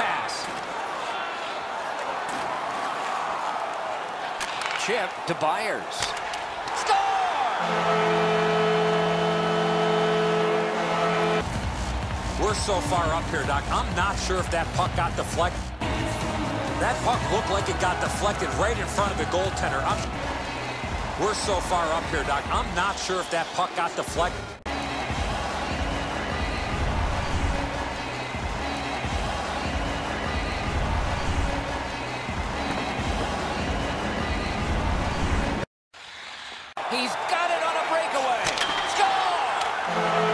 pass. Chip to Byers. We're so far up here, Doc. I'm not sure if that puck got deflected. That puck looked like it got deflected right in front of the goaltender. I'm, we're so far up here, Doc. I'm not sure if that puck got deflected. He's got it on a breakaway. Score!